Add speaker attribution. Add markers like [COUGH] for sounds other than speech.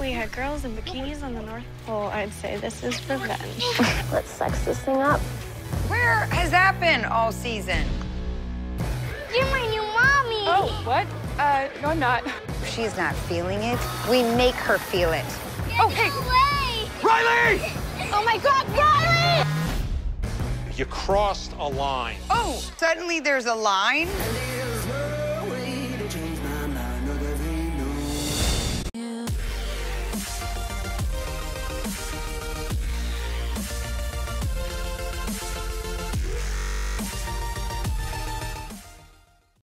Speaker 1: we had girls in bikinis on the North Pole, I'd say this is revenge. [LAUGHS]
Speaker 2: Let's sex this thing up.
Speaker 3: Where has that been all season?
Speaker 2: You're my new mommy.
Speaker 4: Oh, what? Uh, no, I'm not.
Speaker 3: She's not feeling it, we make her feel it.
Speaker 4: Oh, Okay.
Speaker 5: Riley!
Speaker 2: Oh my God, Riley!
Speaker 5: You crossed a line.
Speaker 3: Oh, suddenly there's a line?